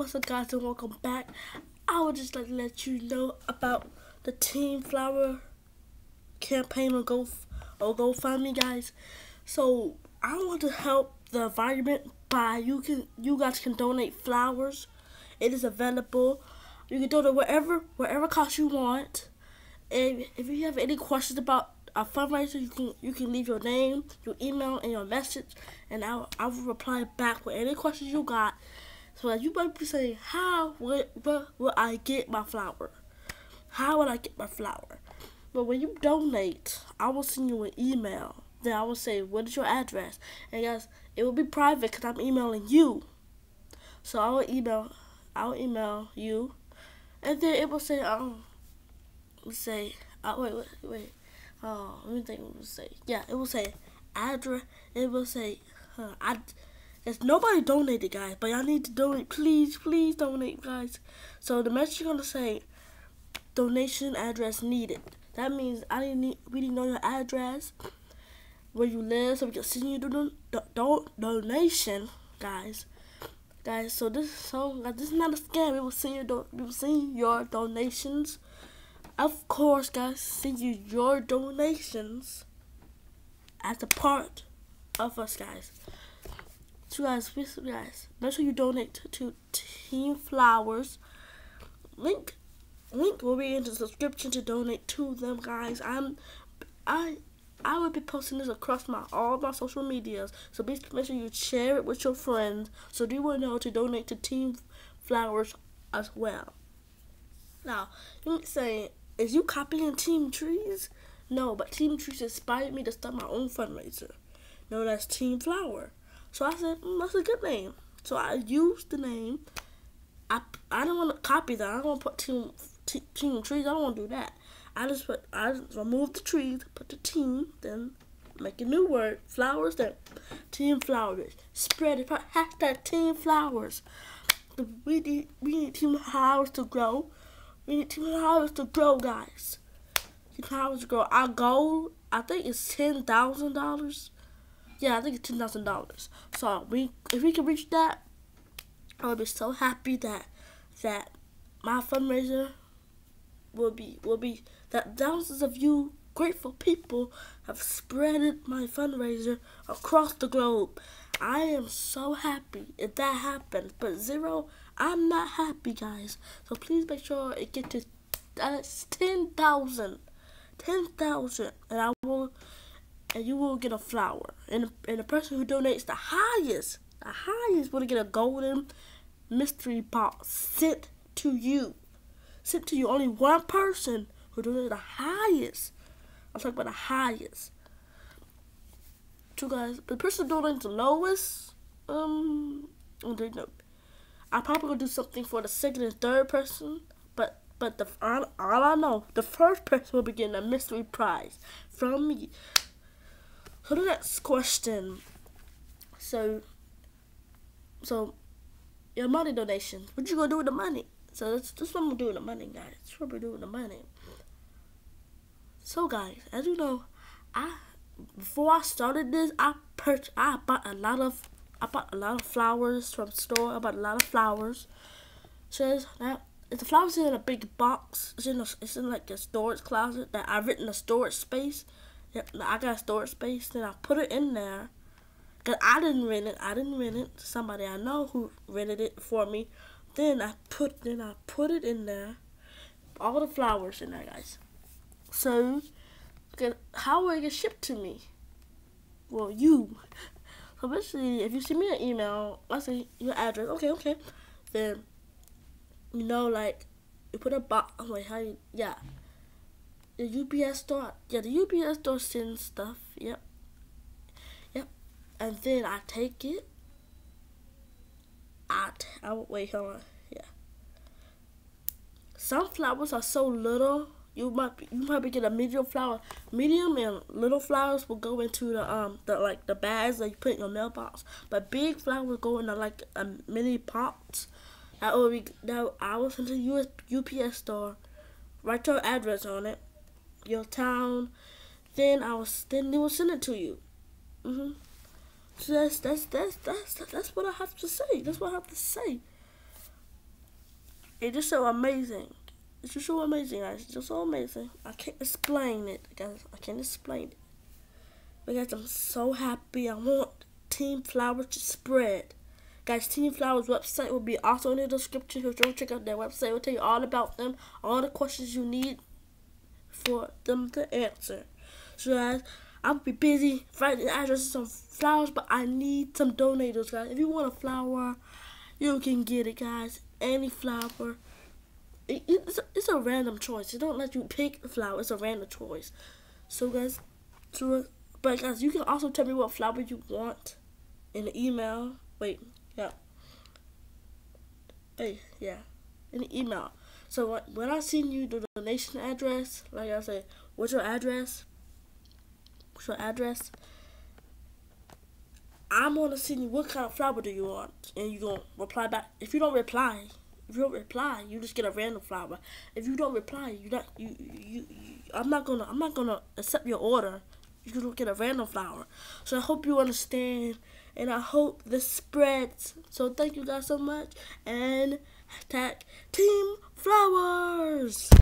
what's up guys and welcome back. I would just like to let you know about the Team Flower campaign on Go or GoFundMe guys. So I want to help the environment by you can you guys can donate flowers. It is available. You can donate whatever whatever cost you want. And if you have any questions about a fundraiser, you can you can leave your name, your email, and your message, and I I will reply back with any questions you got. So you might be saying, how would, will I get my flower? How will I get my flower? But when you donate, I will send you an email. Then I will say, what is your address? And guys, it will be private because I'm emailing you. So I will email, I will email you, and then it will say, um, say, oh, wait, wait, wait. Oh, let me think. What it will say. Yeah, it will say address. It will say, huh, I. There's nobody donated, guys, but y'all need to donate. Please, please donate, guys. So the message is gonna say donation address needed. That means I didn't need we didn't know your address, where you live, so we can send you the do, do, donation, guys. Guys, so this so like, this is not a scam. We will send you do, we will send your donations. Of course, guys, send you your donations as a part of us, guys. Guys, please, guys, make sure you donate to, Team Flowers. Link, link will be in the description to donate to them, guys. I'm, I, I will be posting this across my all my social medias. So please make sure you share it with your friends, so they will know to donate to Team Flowers as well. Now, you might say, is you copying Team Trees? No, but Team Trees inspired me to start my own fundraiser, known as Team Flower. So I said, mm, that's a good name. So I used the name. I, I don't want to copy that. I don't want to put team, team trees. I don't want to do that. I just put, I just remove the trees, put the team, then make a new word, flowers, then team flowers. Spread it, hashtag team flowers. We need, we need team flowers to grow. We need team flowers to grow, guys. Team flowers to grow. Our goal, I think, is $10,000 yeah, I think it's ten thousand dollars. So we, if we can reach that, I would be so happy that that my fundraiser will be will be that thousands of you grateful people have spreaded my fundraiser across the globe. I am so happy if that happens, but zero, I'm not happy, guys. So please make sure it gets to that's ten thousand, ten thousand, and I will and you will get a flower. And, and the person who donates the highest, the highest will get a golden mystery box sent to you. Sent to you. Only one person who donates the highest. I'm talking about the highest. Two guys. The person donating the lowest, um, they know. I'm probably gonna do something for the second and third person, but but the all, all I know, the first person will be getting a mystery prize from me. So the next question. So, so your money donation. What you gonna do with the money? So that's, that's what I'm gonna do with the money, guys. That's what we're doing with the money. So, guys, as you know, I before I started this, I purchased, I bought a lot of, I bought a lot of flowers from store. I bought a lot of flowers. Says that the flowers in a big box. It's in a, it's in like a storage closet that I've written a storage space. I got storage space. Then I put it in there. Cause I didn't rent it. I didn't rent it. Somebody I know who rented it for me. Then I put then I put it in there. All the flowers in there, guys. So, how will it get shipped to me? Well, you. So basically, if you send me an email, let's say your address. Okay, okay. Then, you know, like you put a box. Wait, how you? Yeah the UPS store. Yeah, the UPS store sends stuff. Yep. Yep. And then I take it. I, t- I wait, hold on. Yeah. Some flowers are so little. You might be, you might be get a medium flower. Medium and little flowers will go into the um the like the bags that you put in your mailbox. But big flowers go into like a mini pots. That will be that I will send to US, UPS store. Write your address on it your town, then I was then they will send it to you. Mm -hmm. So that's that's that's that's that's what I have to say. That's what I have to say. It's just so amazing. It's just so amazing, guys. It's just so amazing. I can't explain it, guys. I can't explain it. Because I'm so happy. I want Team Flowers to spread. Guys, Team Flowers website will be also in the description. Want check out their website, it will tell you all about them, all the questions you need for them to answer. So guys, I'll be busy finding addresses on flowers, but I need some donators, guys. If you want a flower, you can get it, guys. Any flower. It, it's, a, it's a random choice. It don't let you pick the flower. It's a random choice. So guys, so, but guys, you can also tell me what flower you want in the email. Wait, yeah. Hey, yeah, in the email. So when I send you the donation address, like I say, what's your address? What's your address? I'm gonna send you what kind of flower do you want, and you gonna reply back. If you don't reply, if you don't reply, you just get a random flower. If you don't reply, you not you you. you I'm not gonna I'm not gonna accept your order. You can get a random flower. So I hope you understand, and I hope this spreads. So thank you guys so much, and hashtag Team Flowers.